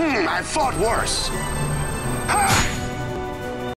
Hmm, I've fought worse.